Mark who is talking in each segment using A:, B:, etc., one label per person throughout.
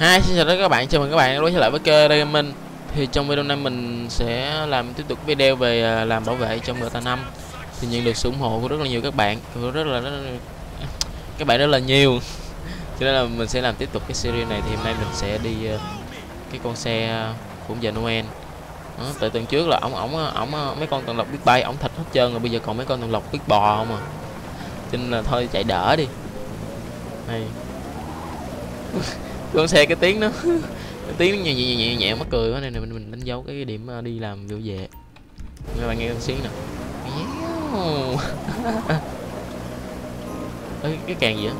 A: Hi, xin chào tất cả các bạn, chào mừng các bạn đã quay trở lại với kênh Gaming. Thì trong video này mình sẽ làm tiếp tục video về à, làm bảo vệ trong GTA 5 Thì nhận được sự ủng hộ của rất là nhiều các bạn Rất là, rất là các bạn rất là nhiều. Cho nên là mình sẽ làm tiếp tục cái series này. Thì hôm nay mình sẽ đi à, cái con xe à, cũng giờ Noel. Đó, tại tuần trước là ổng ổng ổng mấy con tuần lộc biết bay ổng thịt hết trơn rồi. Bây giờ còn mấy con tuần lộc biết bò không à? Cho nên là thôi chạy đỡ đi. Này con xe cái tiếng nó cái tiếng nó nhẹ nhẹ nhẹ nhẹ mắc cười quá nên mình mình đánh dấu cái điểm ờ, đi làm vô về các bạn nghe con xíu nè. Ê, cái càng gì á?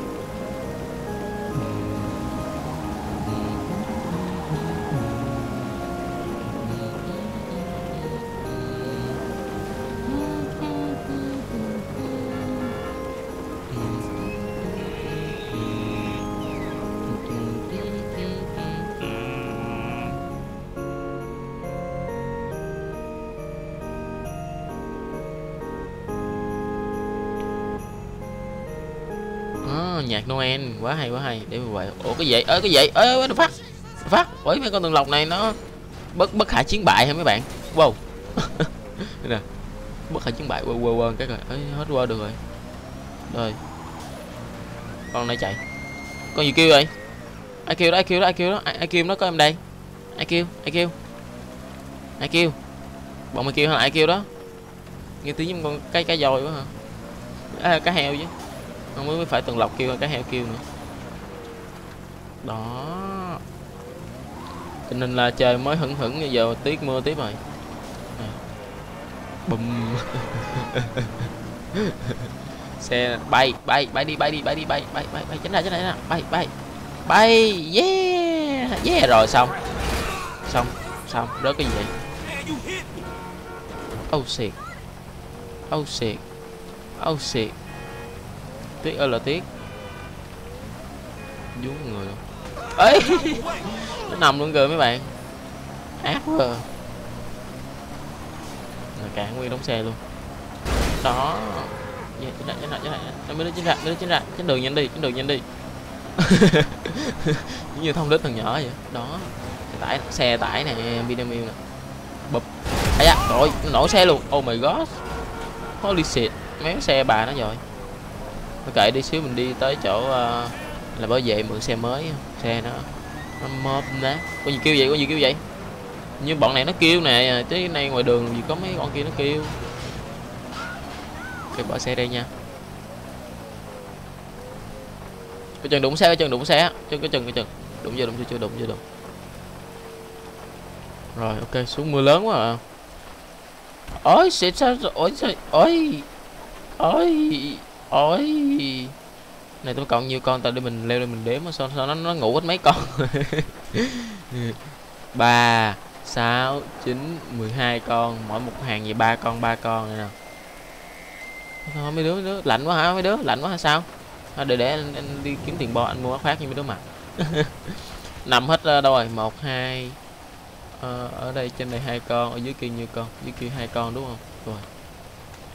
A: Nhạc Noel quá hay quá hay. Để mà vậy. Ủa cái vậy? Ơi cái vậy? Ơi nó phát nó phát ủa mấy con tường lộc này nó bất bất khả chiến bại hả mấy bạn? Wow. Nè. Bất khả chiến bại. Quên quên quên. Cái rồi ấy hết qua được rồi. Rồi. Con này chạy. Con gì kêu vậy? Ai kêu đó ai kêu đó ai kêu đó? Ai, kêu nó có em đây? Ai kêu? Ai kêu? Ai kêu? Bọn mày kêu hả? Là ai kêu đó? Nghe tiếng giống con cái cái dồi quá hả? À, cá heo chứ không mới phải tuần lọc kêu cái heo kêu nữa. Đó. Cho nên là trời mới hững hững, bây giờ tiết mưa tiếp rồi. À. bùm. Xe bay bay bay đi bay đi bay đi, bay bay bay bay. Tránh ra tránh ra bay bay. Bay, yeah yeah, rồi xong. Xong xong. Rớt cái gì vậy? Oh shit. Oh shit. Oh shit tiếc ơi là tiếc Dúng người. Ấy nó nằm luôn kìa mấy bạn. Ác quá à. cả nguyên đóng xe luôn. Đó. Yeah, chính lại chính lại chính lại nó mới đến chính lại mới đến chính lại chính đường nhanh đi chính đường nhanh đi. Giống như thông lít thằng nhỏ vậy. Đó. Tải xe tải này Vinamilk nè. Bụp. Ấy da rồi nổ xe luôn. Oh my god. Holy shit. Méo xe bà nó rồi nó kệ đi xíu mình đi tới chỗ uh, là bảo vệ mượn xe mới xe nó nó mớp nát có gì kêu vậy? Có gì kêu vậy? Như bọn này nó kêu nè tới nay ngoài đường gì có mấy con kia nó kêu. Cái bỏ xe đây nha. Cái chân đụng xe cái chân đụng xe chân cái chân cái chân đụng vô đụng vô chưa đụng vô đụng. Rồi ok xuống mưa lớn quá à. Ôi xịt sao ôi ôi ôi ôi. Này tôi còn nhiều con tao để mình leo lên mình đếm sao sao nó nó ngủ hết mấy con? Ba sáu chín mười hai con mỗi một hàng gì ba con ba con này nè. Thôi mấy đứa, mấy đứa lạnh quá hả mấy đứa? Lạnh quá hả sao? À, để để anh, anh đi kiếm tiền bo anh mua áo khoác như mấy đứa mặc nằm hết ờ, đâu rồi? Một hai ờ, ở đây trên đây hai con ở dưới kia nhiêu con dưới kia hai con đúng không? Rồi.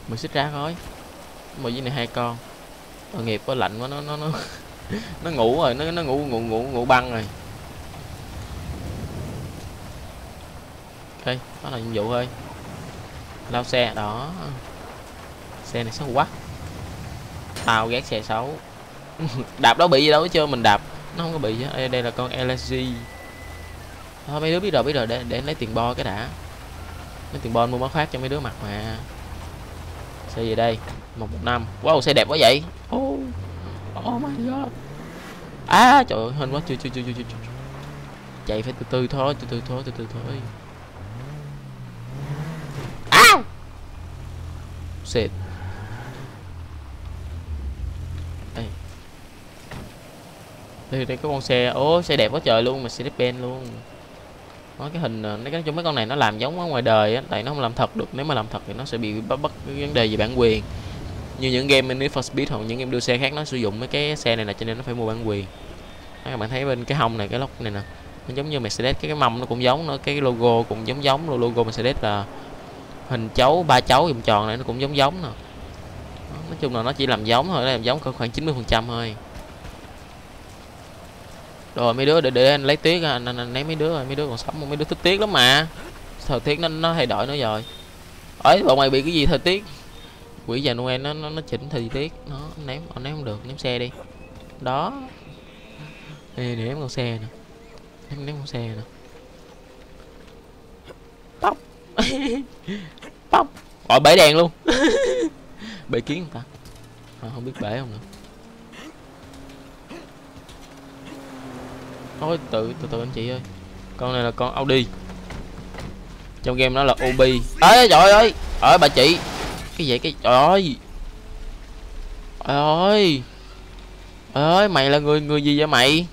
A: Mình xích ra thôi mà dưới này hai con. Tội nghiệp quá lạnh quá nó nó nó nó ngủ rồi nó nó ngủ ngủ ngủ ngủ băng rồi. Ok đó là nhiệm vụ thôi lao xe đó. Xe này xấu quá. Tao ghét xe xấu. Đạp đó bị gì đâu chứ mình đạp. Nó không có bị chứ đây, đây là con LSG thôi mấy đứa biết rồi biết rồi. Để để lấy tiền bo cái đã. Lấy tiền bo mua bó khác cho mấy đứa mặc mà xe gì đây. Một một năm. Wow xe đẹp quá vậy. Oh, oh my god. À trời ơi hên quá. Chưa chưa chưa chưa chưa chạy phải từ từ thôi từ từ thôi từ từ thôi. À shit đây đây đây có con xe. Ố xe đẹp quá trời luôn mà xe ben luôn nó cái hình à, nói cái mấy con này nó làm giống ở ngoài đời á tại nó không làm thật được. Nếu mà làm thật thì nó sẽ bị bắt bắt vấn đề về bản quyền. Như những game Need for Speed hoặc những game đua xe khác nó sử dụng mấy cái xe này là cho nên nó phải mua bản quyền. Đó, các bạn thấy bên cái hông này cái lốc này nè nó giống như Mercedes cái cái mâm nó cũng giống nữa cái logo cũng giống giống logo Mercedes là hình chấu ba chấu vòng tròn này nó cũng giống giống nè nói chung là nó chỉ làm giống thôi làm giống khoảng 90 phần trăm thôi rồi mấy đứa để để anh lấy tuyết anh, anh, anh ném mấy đứa rồi mấy đứa còn sống mấy đứa thích tuyết lắm mà. Thời tiết nó nó thay đổi nữa rồi. Ấy bọn mày bị cái gì thời tiết? Quỷ già noel nó nó, nó chỉnh thời tiết. Nó ném nó ném không được ném xe đi. Đó. Ê, ném con xe nè. Ném ném con xe nè. Bóc bóc rồi bể đèn luôn. Bể kiến không ta. À, không biết bể không nữa thôi tự từ từ anh chị ơi. Con này là con Audi. Trong game nó là OB ấy trời ơi ở bà chị. Cái gì, cái, trời ơi. Trời ơi. Trời ơi, mày là người người gì vậy mày?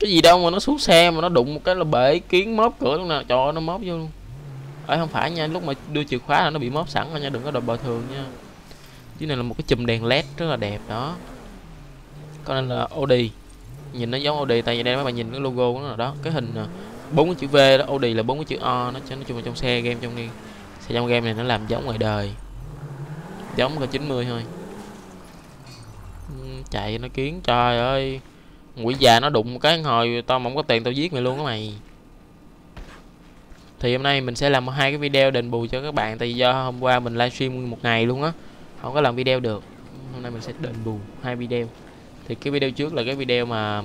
A: Cái gì đâu mà nó xuống xe mà nó đụng một cái là bể kiến móp cửa luôn nè. Trời ơi, nó móp vô luôn. Ấy không phải nha, lúc mà đưa chìa khóa là nó bị móp sẵn rồi nha, đừng có đòi bồi thường nha. Chứ này là một cái chùm đèn led rất là đẹp đó. Con này là Audi nhìn nó giống Audi, tại vì đây mấy bạn nhìn cái logo của nó là đó. Cái hình à, bốn cái chữ V đó, Audi là bốn cái chữ O nó nói chung là trong xe game, trong game, xe trong game này nó làm giống ngoài đời. Giống cả 90 thôi. Chạy nó kiến, trời ơi. Quỷ già nó đụng một cái hồi tao không có tiền tao giết mày luôn á mày. Thì hôm nay mình sẽ làm hai cái video đền bù cho các bạn, tại vì do hôm qua mình livestream một ngày luôn á, không có làm video được. Hôm nay mình sẽ đền bù hai video thì cái video trước là cái video mà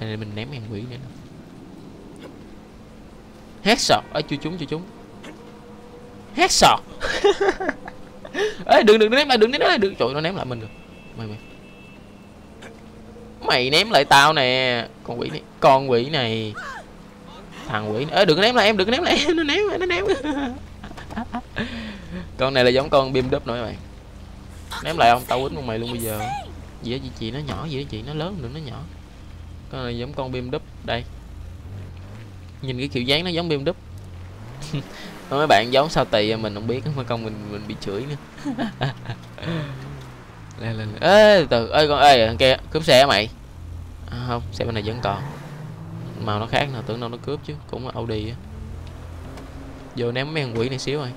A: này mình ném hàng quỷ nữa sọt. Ở chưa trúng chưa trúng. Sọt. Ê, đừng đừng ném lại, đừng ném lại, đừng. Trời nó ném lại mình rồi. Mày mày. Mày ném lại tao nè. Con quỷ này, con quỷ này. Thằng quỷ ê, đừng ném lại em, đừng ném lại em. Nó ném nó ném. Con này là giống con bim đúp nữa các bạn ném lại không tao quýnh con mày luôn bây giờ gì đó chị, nó nhỏ gì đó chị nó lớn đừng nó nhỏ. Con này giống con bim đúp đây. Nhìn cái kiểu dáng nó giống bim đúp. Mấy bạn giống sao tì à, mình không biết mà con mình mình bị chửi nữa. Lên lên ê từ ơi con ơi kia cướp xe mày. À, không xe bên này vẫn còn. Màu nó khác nào tưởng đâu nó cướp chứ cũng là Audi á. Vô ném mấy thằng quỷ này xíu rồi.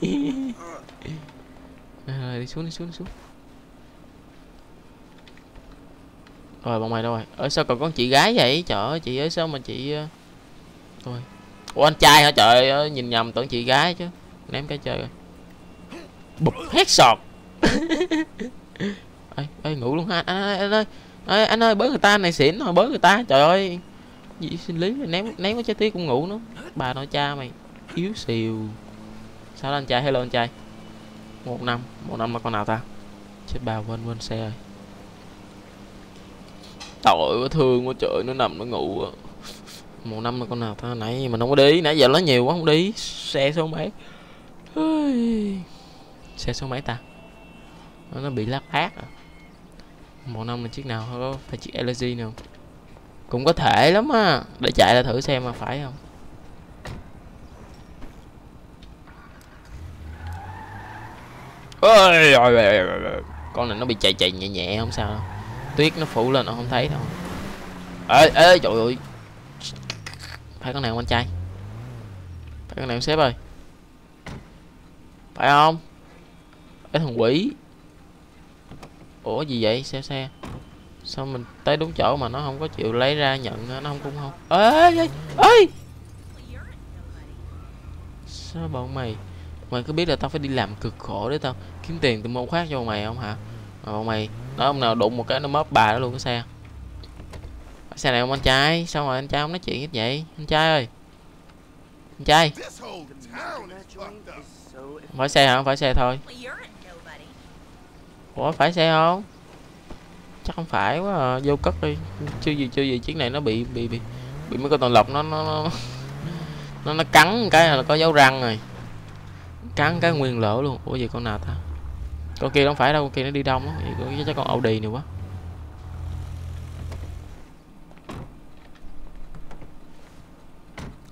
A: À, đi xuống đi xuống đi xuống. Rồi bọn mày đâu rồi? Ở sao còn con chị gái vậy? Trời ơi chị ơi sao mà chị ờ, thôi. Ủa anh trai hả? Trời ơi nhìn nhầm tưởng chị gái chứ. Ném cái chơi rồi. Bụp hét sọt. Ê, ê ngủ luôn ha. Anh, anh, ơi ê, anh ơi bớ người ta này xỉn rồi bớ người ta. Trời ơi. Gì sinh lý ném ném cái trái tía cũng ngủ nữa. Bà nội cha mày yếu xìu. Sao đó anh trai? Hello anh trai. Một năm một năm là con nào ta? Chết bà quên quên xe rồi tội quá thương quá trời, nó nằm nó ngủ một năm là con nào ta nãy mình không có đi, nãy giờ nó nhiều quá, không đi. Xe số mấy? Xe số mấy ta? Nó bị lắp ác à. Một năm là chiếc nào có phải chiếc LG nào? Cũng có thể lắm á, để chạy ra thử xem mà phải không? Ôi. Con này nó bị chạy chạy nhẹ nhẹ không sao đâu tuyết nó phủ lên, nó không thấy đâu. Ê ê, trời ơi. Phải con nào anh trai? Phải con nào sếp ơi? Phải không? Cái thằng quỷ. Ủa, gì vậy? Xe xe sao mình tới đúng chỗ mà nó không có chịu lấy ra nhận nó không cũng không. Ê ê ê! Sao bọn mày? Mày cứ biết là tao phải đi làm cực khổ để tao kiếm tiền từ môn khác cho mày không hả? Mà mày nói ông nào đụng một cái nó mất bà đó luôn cái xe. Xe này ông anh trai sao mà anh trai không nói chuyện hết vậy. Anh trai ơi. Anh trai. Phải xe hả? Không phải xe thôi. Ủa phải xe không? Chắc không phải quá à. vô cất đi. Chưa gì chưa gì chiếc này nó bị bị bị bị mấy con toàn lọc nó nó nó nó, nó cắn cái là có dấu răng rồi. Cắn cái nguyên lỗ luôn. Ủa gì con nào ta? Con kia không phải đâu con kia nó đi đông á. Chắc con ẩu đi nhiều quá.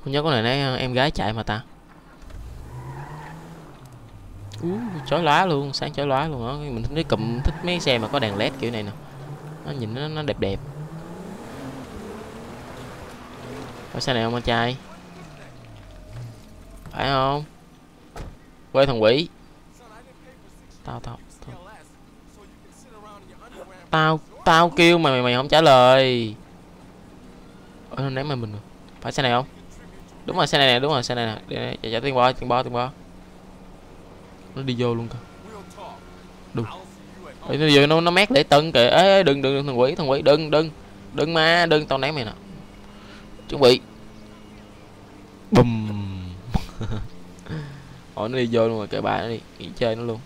A: Không nhớ con này nãy em gái chạy mà ta. Ú, chói lóa luôn sáng chói lóa luôn á. Mình thích cụm thích mấy xe mà có đèn led kiểu này nè. Nó nhìn nó, nó đẹp đẹp. Có xe này không anh trai? Phải không? Quê thằng quỷ tao tao tao. Tao, tao kêu mày mày mày không trả lời. Ủa, nó ném mày mình phải xe này không? Đúng rồi xe này nè đúng rồi xe này nè. Để trả, tiền bò tiền bò tiền bò nó đi vô luôn cơ đúng. Ê, nó giờ nó nó mét để tân kìa. Ê đừng đừng đừng, thằng quỷ thằng quỷ đừng đừng. Đừng mà đừng tao ném mày nè. Chuẩn bị. Bùm. Ủa nó đi vô luôn rồi cái bà nó đi nghỉ chơi nó luôn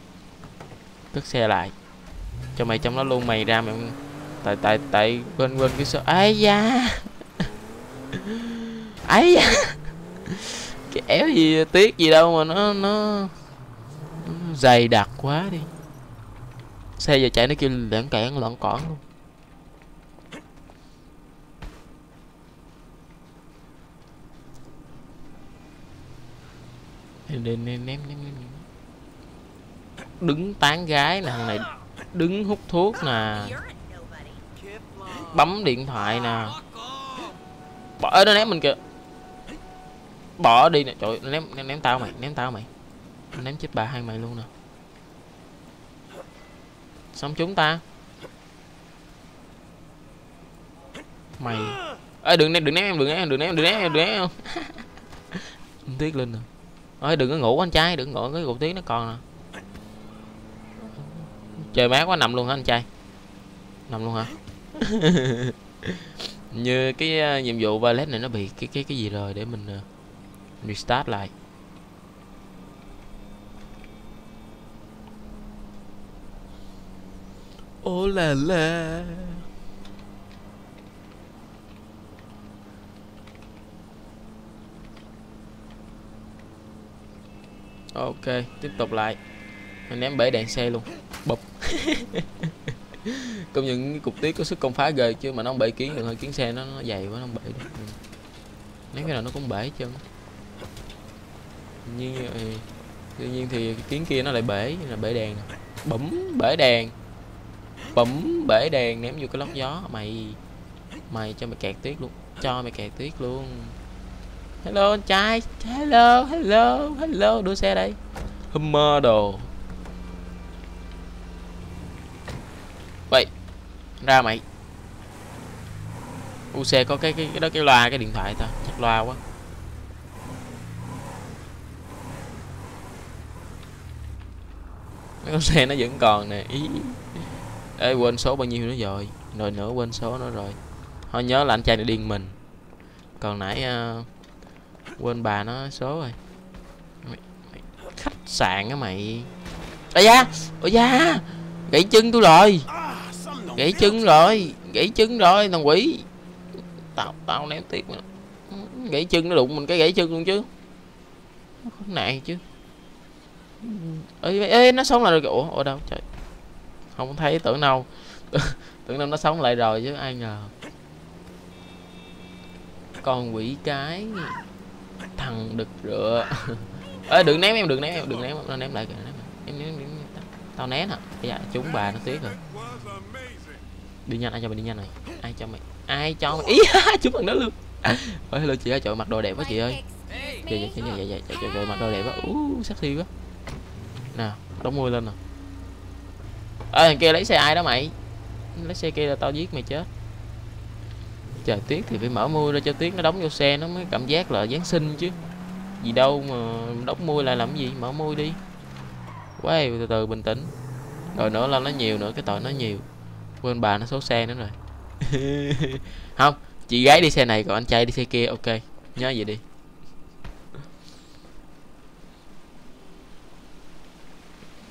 A: cất xe lại. Cho mày trong đó luôn mày ra mày tại tại tại quên quên cái số ấy da! Ấy da! Cái éo gì tiếc gì đâu mà nó nó, nó dày đặc quá đi. Xe giờ chạy nó kêu lẻn cản lẫn cỏn luôn. Ném ném ném ném đứng tán gái nè thằng này đứng hút thuốc nè. Bấm điện thoại nè. Bỏ ơi nó ném mình kìa. Bỏ đi nè. Trời ném ném, ném tao mày ném tao mày. Ném chết bà hai mày luôn nè. Xong chúng ta. Mày. Ơi đừng ném đừng ném em đừng ném em đừng ném em đừng ném em đừng ném em. Tiếc lên nè. Ơi đừng có ngủ anh trai đừng ngủ cái cục tiếng nó còn nè trời mát quá nằm luôn hả anh trai? Nằm luôn hả? Như cái uh, nhiệm vụ valet này nó bị cái cái cái gì rồi để mình uh, restart lại. Ô là là ok tiếp tục lại anh ném bể đèn xe luôn. Bụp. Công nhận cục tiết có sức công phá ghê chứ mà nó không bể kiến được thôi kiến xe nó, nó dày quá nó không bể được. Ném cái nào nó cũng bể chứ như ờ, nhưng tuy nhiên thì kiến kia nó lại bể là bể đèn bấm bể đèn bấm bể đèn ném vô cái lốc gió. Mày mày cho mày kẹt tuyết luôn. Cho mày kẹt tuyết luôn. Hello anh trai. Hello hello hello. Đua xe đây. Hummer đồ. Ra mày. U xe có cái cái cái đó cái loa cái điện thoại ta. Chắc loa quá. Mấy con xe nó vẫn còn nè. Ý. Ê quên số bao nhiêu nữa rồi. Rồi nữa quên số nữa rồi. Thôi nhớ là anh trai này điên mình. Còn nãy uh, quên bà nó số rồi. Mày, mày, khách sạn á mày. Ôi da! Ôi da! Gãy chân tôi rồi gãy chân rồi gãy chân rồi thằng quỷ. Tao tao ném tiếp mà gãy chân nó đụng mình cái gãy chân luôn chứ. Nó khốn nạn chứ. Ê, ê nó sống lại rồi. Ủa ở đâu trời. Không thấy tưởng đâu. Tưởng đâu nó sống lại rồi chứ ai ngờ. Con quỷ cái thằng đực rựa. Ê đừng ném em đừng ném em đừng ném nó ném lại kìa ném lại. em ném, ném, ném. tao né nè bây dạ, giờ chúng bà nó tiếc rồi đi nhanh, ai cho mày đi nhanh này ai cho mày ai cho mày ý chúng bằng đó luôn. Ôi, hello chị ơi, trời mặc đồ đẹp quá chị ơi. Dạ dạ dạ dạ, dạ, dạ, dạ trời trời trời mặc đồ đẹp quá. Ú, sexy quá. Nào, đóng môi lên nè ơ thằng kia lấy xe ai đó mày? Lấy xe kia là tao giết mày chết. Trời tuyết thì phải mở môi ra cho tuyết nó đóng vô xe nó mới cảm giác là giáng sinh chứ. Gì đâu mà đóng môi lại làm gì? Mở môi đi. Quá, từ từ bình tĩnh. Rồi nữa là nó nhiều nữa, cái tội nó nhiều quên bà nó số xe nữa rồi. Không chị gái đi xe này còn anh trai đi xe kia ok. Nhớ vậy đi.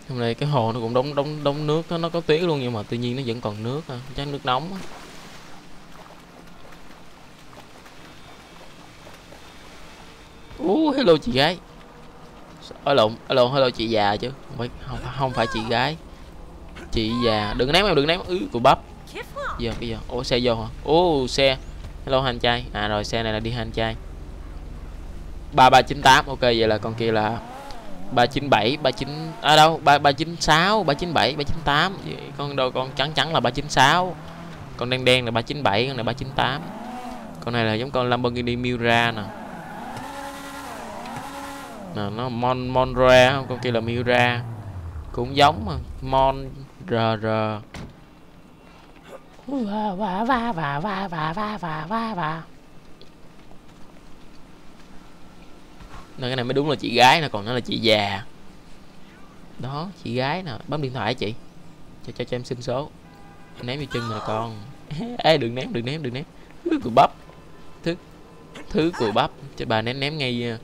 A: Hôm nay cái hồ nó cũng đóng đóng đóng nước đó, nó có tuyết luôn nhưng mà tuy nhiên nó vẫn còn nước à. chắc nước nóng á. Uh, hello chị gái. Ở lộn ở lộn hello chị già chứ? Không phải không, không phải chị gái chị già, đừng ném em, đừng ném. Ứ của bắp. Giờ bây giờ ô xe vô hả? Ô xe. Hello hành trai. À rồi, xe này là đi hành trai. Ba ba chín tám. Ok, vậy là con kia là ba chín bảy, ba chín ở đâu? Ba ba chín sáu, ba chín bảy, ba chín tám. Con đâu, con trắng trắng là ba chín sáu. Con đen đen là ba chín bảy, con này ba chín tám. Con này là giống con Lamborghini Miura nè. Nè, nó Mon Monra không? Con kia là Miura. Cũng giống mà, Mon ra ra. Va va va va va va va va va va. Nên cái này mới đúng là chị gái nè còn nó là chị già. Đó chị gái nè. Bấm điện thoại chị. Cho cho cho em xin số. Ném vô chân rồi con. Ê đừng ném đừng ném đừng ném. Thứ cùi bắp. Thứ thứ cùi bắp. Cho bà ném ném ngay ờ,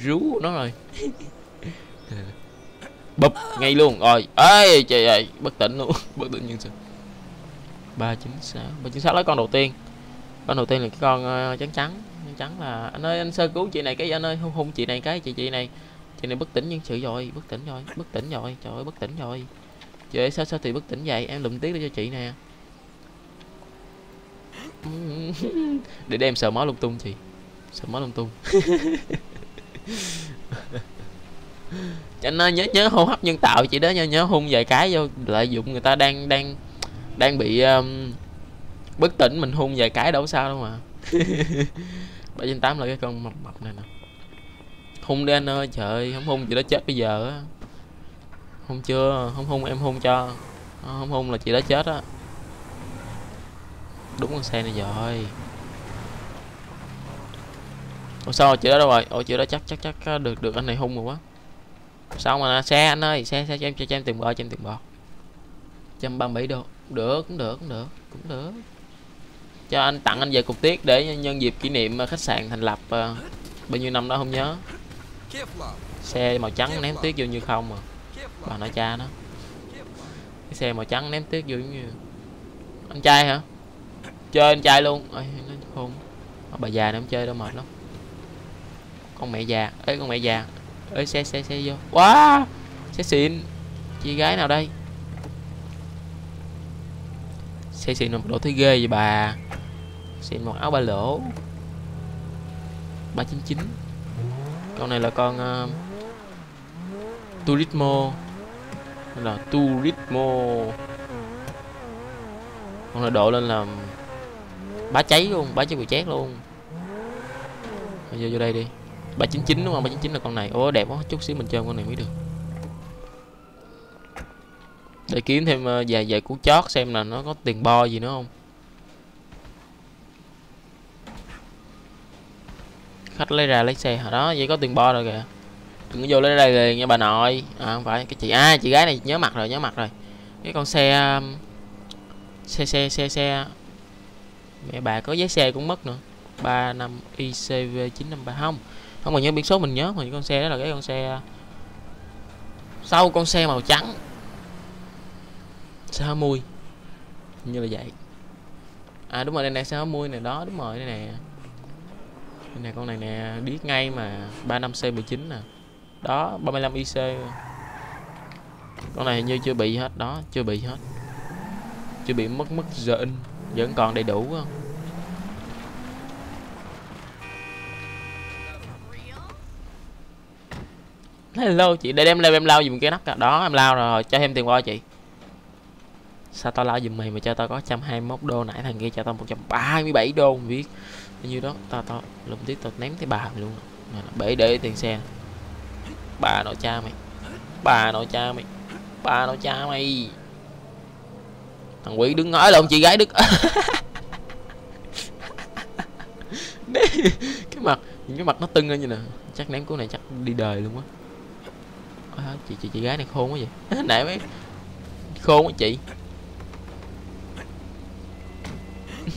A: rú nó rồi. bụp ngay luôn. Rồi. Ê trời ơi bất tỉnh luôn. Bất tỉnh nhân sự ba chín sáu ba chín sáu lấy con đầu tiên. Con đầu tiên là cái con uh, trắng trắng. Trắng trắng là anh ơi anh sơ cứu chị này cái anh ơi. Hung hung chị này cái chị chị này. Chị này bất tỉnh nhân sự rồi bất tỉnh rồi bất tỉnh rồi. Trời ơi bất tỉnh rồi. Trời ơi sao sao thì bất tỉnh vậy? Em lụm tiếc cho chị nè. Để đem sợ máu lung tung chị. Sợ máu lung tung. anh ơi nhớ nhớ hô hấp nhân tạo chị đó nhớ nhớ hung vài cái vô lợi dụng người ta đang đang đang bị um, bất tỉnh mình hung vài cái đâu sao đâu mà. Bảy trên tám là cái con mập mập này nè. Hung đi anh ơi trời không hung chị đó chết bây giờ á. Hung chưa? Không hung em hung cho. Ờ, không hung là chị đó chết á. Đúng con xe này rồi. Ủa sao chị đó đâu rồi? Ủa chị đó chắc chắc chắc ờ, được được anh này hung rồi quá sao mà xe anh ơi xe xe cho em cho, cho em tiền bò cho em tiền bò trăm ba bảy đô được cũng được cũng được cũng được. Cho anh tặng anh về cục tiết để nhân dịp kỷ niệm khách sạn thành lập uh, bao nhiêu năm đó không nhớ. Xe màu trắng ném tuyết vô như không mà bà nội cha nó. Cái xe màu trắng ném tuyết vô như anh trai hả? Chơi anh trai luôn. Ơi nó khôn bà già này không chơi đâu mệt lắm. Con mẹ già. Ấy con mẹ già ơi xe xe xe vô. Quá! Wow, xe xịn. Chị gái nào đây? Xe xịn một độ thấy ghê vậy bà. Xịn một áo ba lỗ. ba chín chín. Con này là con uh, Turismo. Là Turismo. Con này độ lên là bá cháy luôn bá cháy bị chét luôn. Vô vô đây đi. 399 đúng không? 399 là con này. Ủa, đẹp quá, chút xíu mình chơi con này mới được. Để kiếm thêm ờ, vài vài cú chót xem là nó có tiền bo gì nữa không. Khách lấy ra lấy xe đó vậy có tiền bo rồi kìa. Đừng có vô lấy đây liền nha bà nội. À không phải, cái chị à chị gái này nhớ mặt rồi, nhớ mặt rồi. Cái con xe um, xe xe xe xe. Mẹ bà có giấy xe cũng mất nữa. ba năm ICV 953 không không mà nhớ biển số, mình nhớ. Mà con xe đó là cái con xe, sau con xe màu trắng. Xe mui như là vậy. À đúng rồi, đây này xe mui này đó, đúng rồi, đây nè. Đây nè, con này nè biết ngay mà 35 c 19 nè. Đó 35 ic con này như chưa bị hết, đó, chưa bị hết. Chưa bị mất mất giờ in, vẫn còn đầy đủ không? Hello, chị. Để đem lên em lao dùm cái nắp đó, em lao rồi, cho em tiền qua chị. Sao tao lao dùm mày mà cho tao có 121 đô nãy, thằng kia cho tao 137 đô, không biết. Bao nhiêu đó, tao tao lùm tiếp, tao ném cái bà mày luôn. Bể để tiền xe. Bà nội cha mày. Bà nội cha mày. Bà nội cha mày. Thằng quỷ đứng nói lộn chị gái đức cái mặt cái mặt nó tưng lên như nè. Chắc ném cú này chắc đi đời luôn á à, chị chị chị gái này khôn quá vậy. Nãy mấy khôn quá chị.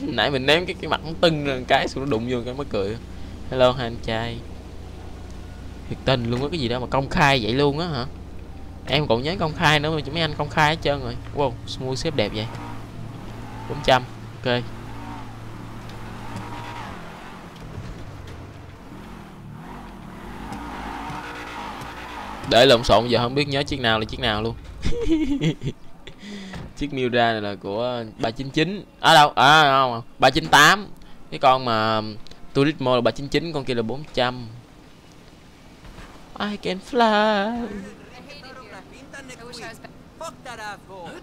A: Nãy mình ném cái cái mặt nó tưng rồi cái xuống nó đụng vô cái mới cười. Hello hai anh trai. Thiệt tình luôn á cái gì đâu mà công khai vậy luôn á hả? Em còn nhớ công khai nữa mà mấy anh công khai hết trơn rồi. Wow mua xếp đẹp vậy. 400 ok. Để lộn xộn, giờ không biết nhớ chiếc nào là chiếc nào luôn. Chiếc Miura này là của 399 à đâu? À không 398 cái con mà Turismo là 399 con kia là 400 I can fly.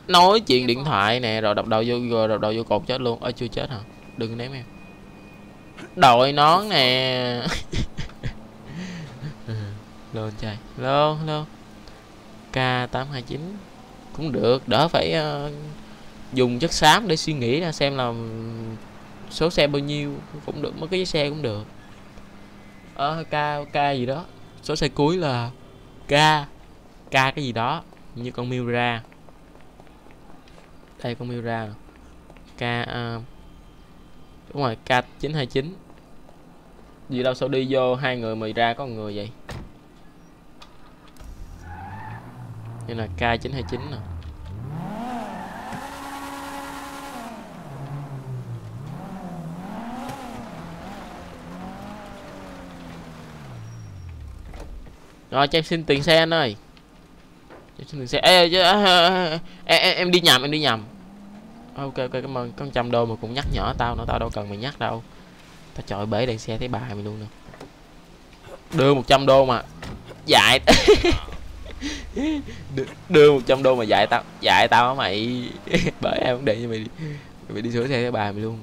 A: Nói chuyện điện thoại nè, rồi đập đầu vô rồi đập đầu vô cột chết luôn. Ơi chưa chết hả? Đừng ném em. Đội nón nè. lên trời, lô lô. K 829 cũng được đỡ phải uh, dùng chất xám để suy nghĩ ra xem là số xe bao nhiêu cũng được mấy cái xe cũng được. Ờ k k gì đó. Số xe cuối là k k cái gì đó như con Miura. Đây con Miura ra, k uh, đúng rồi k 929 gì đâu sao đi vô hai người mời ra có một người vậy? Như là k 929 nè. Rồi cho em xin tiền xe anh ơi. Cho em xin tiền xe. Ê, ê, ê, ê, ê, em đi nhầm em đi nhầm. Ờ, ok ok cảm ơn. Có trăm đô mà cũng nhắc nhở tao nữa tao đâu cần mày nhắc đâu. Tao chọi bể đèn xe thấy bà mày luôn nè. Đưa 100 đô mà. Dạy. đưa, 100 đô mà dạy tao dạy tao á mày. Bởi em không để như mày đi. Mày đi sửa xe cái bà mày luôn.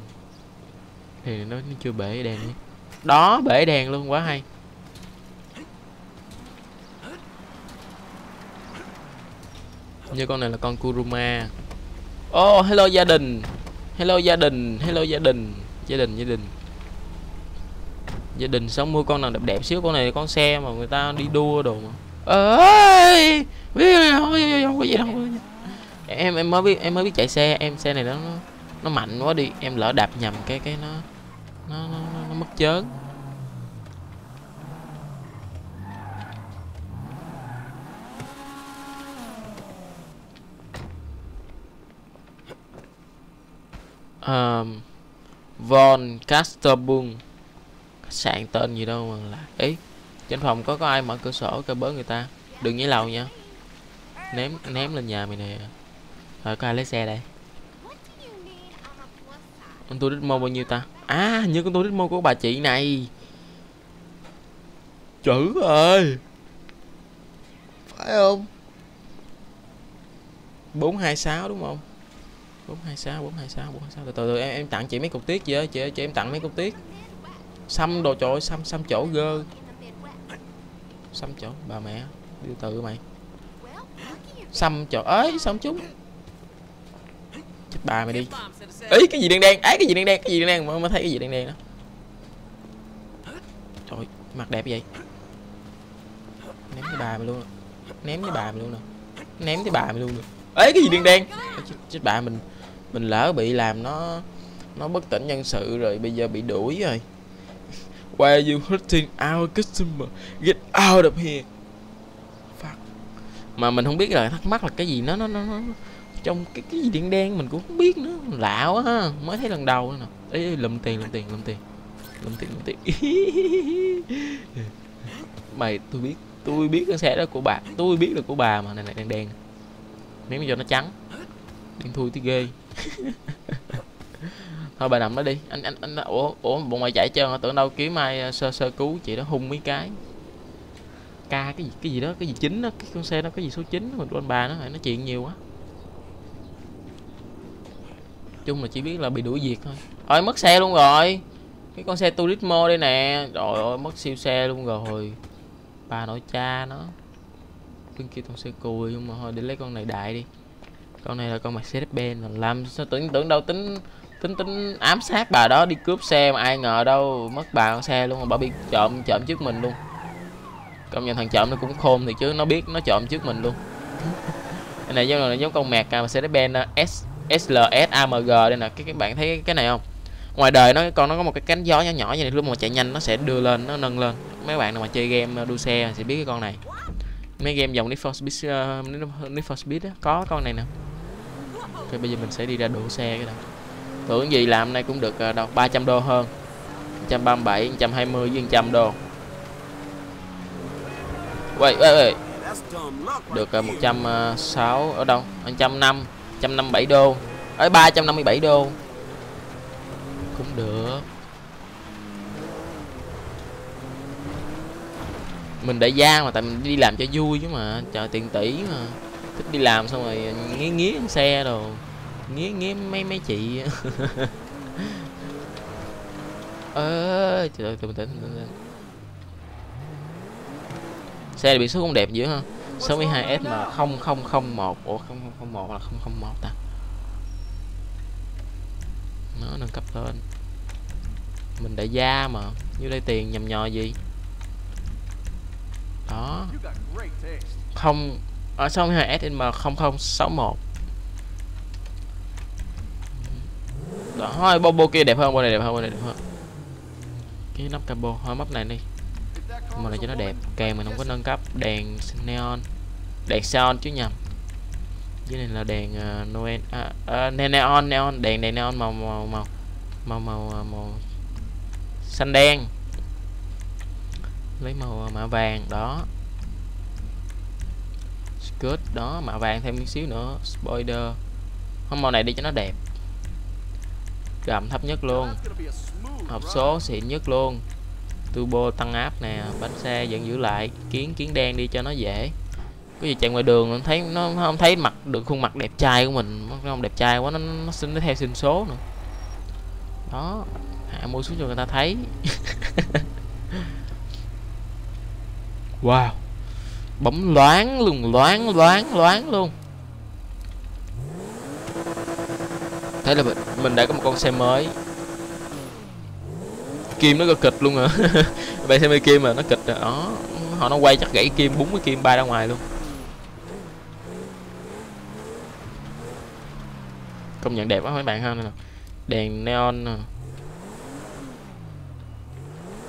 A: Thì nó, nó chưa bể đèn nhé đó bể đèn luôn quá hay. Như con này là con Kuruma. Oh hello gia đình. Hello gia đình Hello gia đình. Gia đình gia đình. Gia đình sống mua con nào đẹp đẹp xíu. Con này con xe mà người ta đi đua đồ mà ơi không? Có gì đâu. Em em mới biết em mới biết chạy xe em xe này nó nó mạnh quá đi. Em lỡ đạp nhầm cái cái nó nó nó, nó, nó mất chớn. Um, Von Casterbung khách sạn tên gì đâu mà là ấy trên phòng có có ai mở cửa sổ cơ bớ người ta? Đừng nhảy lầu nha. Ném ném lên nhà mày nè. Rồi có ai lấy xe đây? Con tôi đích mô bao nhiêu ta? À như con tôi đích mô của bà chị này. Chữ ơi. Phải không? 426 đúng không? 426 426 426 từ từ em em tặng chị mấy cục tiết gì á chị chị em tặng mấy cục tiết. Xăm đồ, trời xăm xăm chỗ gơ xăm chỗ bà mẹ đi từ mày. Xăm chỗ ấy xong chúng. Chết bà mày đi. Ấy cái gì đen đen? Ấy cái gì đen đen? Cái gì đen đen? Mà mới thấy cái gì đen đen đó? Trời mặt đẹp vậy. Ném cái bà mày luôn. Ném cái bà mày luôn nè. Ném cái bà mày luôn nè. Ấy cái gì đen đen? Chết, chết bà mình mình lỡ bị làm nó nó bất tỉnh nhân sự rồi bây giờ bị đuổi rồi Why are you hurting our customer? Get out of here. Fuck. Mà mình không biết là thắc mắc là cái gì nó nó nó, nó trong cái cái gì đen đen mình cũng không biết nữa. Lạ quá ha mới thấy lần đầu nè. Ấy lầm tiền lầm tiền lầm tiền. Lầm tiền lầm tiền. Mày tôi biết tôi biết cái xe đó của bà tôi biết là của bà mà này này đen đen. Mà cho nó trắng. Đen thui thì ghê. thôi, bà nằm đó đi. Anh anh anh, ủa ủa bọn mày chạy trơn tưởng đâu kiếm ai ờ, sơ sơ cứu chị đó, hung mấy cái. Ca cái gì cái gì đó, cái gì chính đó, cái con xe đó, cái gì số 9 mình quên bà nó nó chuyện nhiều quá. Chung là chỉ biết là bị đuổi việc thôi. Ơi mất xe luôn rồi. Cái con xe Turismo đây nè. Rồi ơi, mất siêu xe luôn rồi. Bà nội cha nó. Bên kia con xe cùi nhưng mà thôi, để lấy con này đại đi. Con này là con Mercedes Benz làm sao tưởng tưởng đâu tính tính tính ám sát bà đó đi cướp xe mà ai ngờ đâu mất bà con xe luôn mà bà bị trộm trộm trước mình luôn. Công nhận thằng trộm nó cũng khôn thì chứ nó biết nó trộm trước mình luôn. Cái này giống là giống con mẹt à, Mercedes ben à, S SLS AMG đây nè. Cái các bạn thấy cái này không? Ngoài đời nó con nó có một cái cánh gió nhỏ nhỏ như này lúc mà chạy nhanh nó sẽ đưa lên nó nâng lên. Mấy bạn nào mà chơi game à, đua xe sẽ biết cái con này. Mấy game dòng Need for Speed uh, Need for Speed đó, có con này nè. Ok bây giờ mình sẽ đi ra đổ xe cái này Thưởng gì làm nay cũng được uh, đâu 300 đô hơn. 137 120 với 100 đô. Wait, wait, wait. Được à, uh, 106 ở đâu? 105 157 đô. Ở 357 đô. Cũng được. Mình đại gia mà tại mình đi làm cho vui chứ mà. Trời tiền tỷ mà. Thích đi làm xong rồi à, nghía nghiến xe đồ nghía nghía mấy mấy chị. Ơ trời ơi tĩnh bình tĩnh xe biển số không đẹp dữ ha 62S mà 0001 Ủa 0001 là 001 ta. Nó nâng cấp lên. Mình đại gia mà. Như đây tiền nhầm nhò gì? Đó. Không. Ở xong hai SM 0061 đó thôi bobo kia đẹp hơn bộ này đẹp hơn bộ này đẹp hơn. Cái nắp cabo thôi map này đi. Mà
B: was
A: này cho nó đẹp.
B: Woman,
A: kèm mình không có nâng cấp. Đèn neon. Đèn xeon chứ nhầm. Dưới này là đèn uh, noel à, à, neon neon. Đèn đèn neon màu màu màu màu màu ờ, màu xanh đen. Lấy màu mạ vàng đó. Skirt đó mạ vàng thêm một xíu nữa. Spoiler. Không màu này đi cho nó đẹp gầm thấp nhất luôn. Hộp số xịn nhất luôn. Turbo tăng áp nè, bánh xe vẫn giữ lại, kiến kiến đen đi cho nó dễ. Có gì chạy ngoài đường nó thấy nó nó không thấy mặt được khuôn mặt đẹp trai của mình, nó không đẹp trai quá, nó nó xin, nó theo xin số nữa. Đó, hạ mua xuống cho người ta thấy. Wow. Bấm loáng luôn, loáng loáng loáng luôn. Thế là mình, mình đã có một con xe mới. Kim nó có kịch luôn hả? Bạn xem kim mà nó kịch rồi đó họ nó quay chắc gãy kim búng cái kim bay ra ngoài luôn. Công nhận đẹp quá mấy bạn ha. Nè đèn neon nè.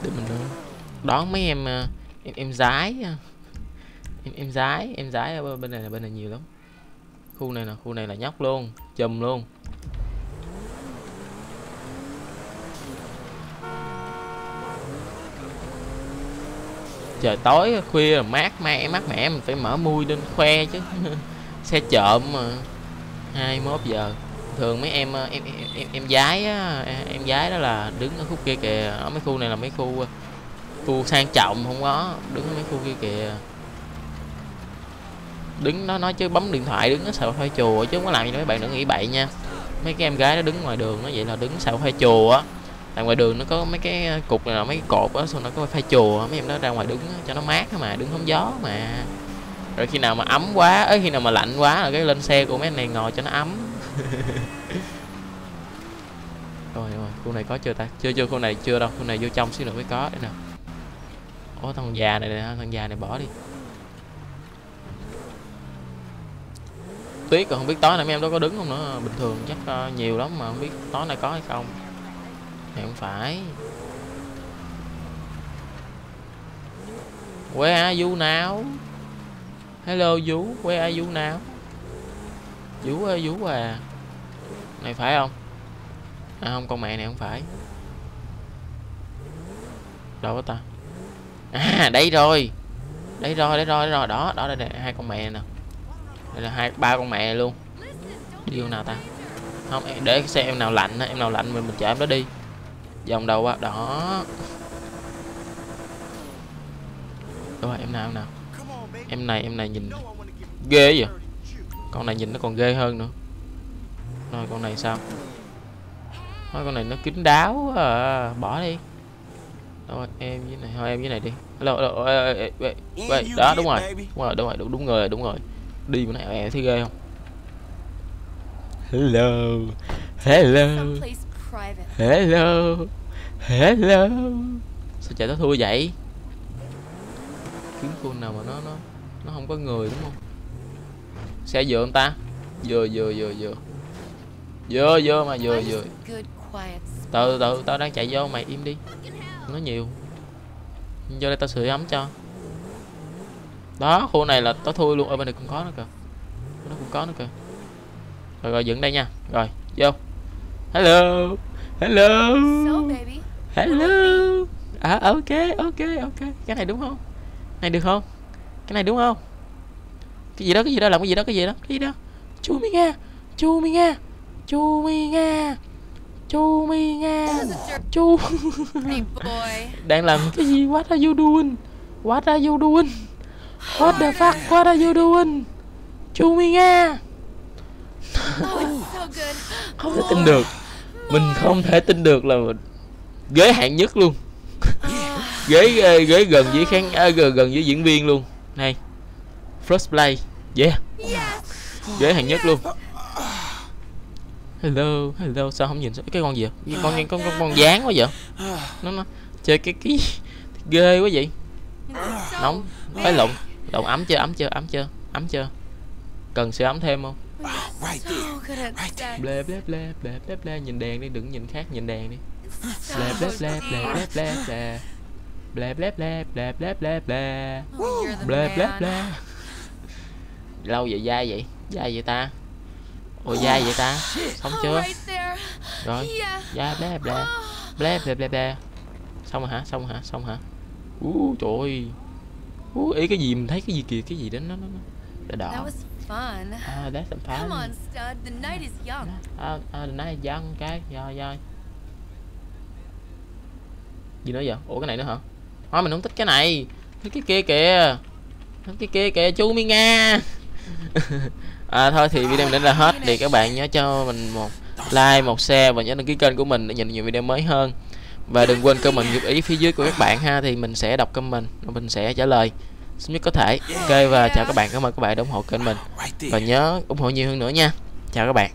A: Để mình ờ, đón mấy em à, em em gái em em gái em gái ở bên này là bên này nhiều lắm. Khu này là khu này là nhóc luôn chùm luôn. Trời tối khuya là mát mẻ mát mẻ mình phải mở mui lên khoe chứ. Xe trộm mà 21 giờ. Thường mấy em ờ, em em em, em gái á em gái đó là đứng ở khúc kia kìa ở mấy khu này là mấy khu ờ, khu sang trọng không có đứng ở mấy khu kia kìa. Đứng nó nói chứ bấm điện thoại đứng nó sau khoai chùa chứ không có làm gì đâu mấy bạn đừng nghĩ bậy nha. Mấy cái em gái nó đứng ngoài đường nó vậy là đứng sau khoai chùa á tại ngoài đường nó có mấy cái ờ, cục này là mấy cái cột á xong nó có phải chùa mấy em đó ra ngoài đứng cho nó mát mà đứng hóng gió mà. Rồi khi nào mà ấm quá ấy khi nào mà lạnh quá là cái lên xe của mấy anh này ngồi cho nó ấm. Rồi rồi khu này có chưa ta? Chưa chưa khu này chưa đâu khu này vô trong xíu nữa mới có đây nào. Ủa thằng già này nè thằng già này bỏ đi. Tuyết còn không biết tối nay mấy em đó có đứng không nữa bình thường chắc uh, nhiều lắm mà không biết tối nay có hay không này không phải. Where are you now? Hello Vũ, where are you now? Vũ ơi Vũ à. Này phải không? À không con mẹ này không phải. Đâu có ta. À đây rồi. Đây rồi đây rồi đây rồi. Đó đó đây, đây hai con mẹ nè. Đây là hai ba con mẹ luôn. Đi nào ta. Không em- để xe em nào lạnh Em nào lạnh mình mình chở em đó đi. Vòng đầu á Đó. Rồi em nào em nào. Em này em này nhìn ghê vậy. Con này nhìn nó còn ghê hơn nữa. Rồi con này sao? Thôi con này nó kín đáo quá à. bỏ đi. Rồi em với này thôi em với này đi. Hello, hello ê, ê, ê, đó đúng rồi. Đúng rồi đúng rồi đúng, đúng người đúng rồi. Đi bữa này em thấy ghê không? Hello hello. Hello. Hello. Sao chạy tới thua vậy? Kiếm khu nào mà nó nó nó không có người đúng không? Xe vừa không ta? Vừa vừa vừa vừa. Vừa vừa mà vừa vừa. từ từ tao đang chạy vô mày im đi. Nó nhiều. Vô đây tao sưởi ấm cho. Đó khu này là tao thui luôn. Ở bên này cũng có nữa kìa. Nó cũng có nữa kìa. Rồi rồi dựng đây nha. Rồi vô hello. Hello. Hello. À ok ok ok. Cái này đúng không? Này được không? Cái này đúng không? Cái gì đó cái gì đó làm cái gì đó cái gì đó cái gì đó. Chu mi nga chu mi nga chu mi nga chu mi nga chu. Đang làm cái gì? What are you doing? What are you doing? What the fuck? What are you doing? Chu mi nga không thể tin được. Mình không thể tin được là mình ghế hạng nhất luôn. Ghế ờ, ghế gần với khán à, gần với diễn viên luôn. Này first play yeah. Ghế hạng nhất luôn. Hello hello. Sao không nhìn sao cái con gì vậy? Cái con con con con, con dán quá vậy? Nó nó chơi cái cái ghê quá vậy. Nóng. Ê lộn Lộn ấm chưa ấm chưa ấm chưa ấm chưa. Cần sửa ấm thêm không
B: Right
C: So
B: there.
C: good at
B: Right
C: sex.
A: Ble ble ble ble ble ble Nhìn đèn đi đừng nhìn khác nhìn đèn đi.
C: So
A: Ble ble ble ble ble
C: deep.
A: ble ble Ble ble ble ble ble ble ble
C: Oh, man.
A: ble Lâu vậy dai vậy? Dai vậy ta? Ồ dai vậy ta? Xong
C: Oh,
A: chưa?
C: right there.
A: Rồi. Dai ble
C: Oh.
A: ble ble ble ble Xong rồi hả? Xong hả? Xong hả? Ú trời ơi. Ú ý cái gì mình thấy cái gì kìa? Cái gì đó nó nó nó. Đỏ
C: That
A: đỏ
C: was fun.
A: À that's some fun
C: Come on, stud. The night is young.
A: À, à, nãy dân cái rồi rồi gì nữa vậy? Ủa cái này nữa hả? Thôi mình không thích cái này. Thích cái kia kìa. Thích cái kia kìa chu mi nga. À thôi thì video mình đến là hết thì các bạn nhớ cho mình một like một share và nhớ đăng ký kênh của mình để nhận nhiều video mới hơn. Và đừng quên comment góp ý phía dưới của các bạn ha thì mình sẽ đọc comment và mình sẽ trả lời sớm nhất có thể. Ok, và chào các bạn. Cảm ơn các bạn đã ủng hộ kênh mình. Và nhớ ủng hộ nhiều hơn nữa nha. Chào các bạn.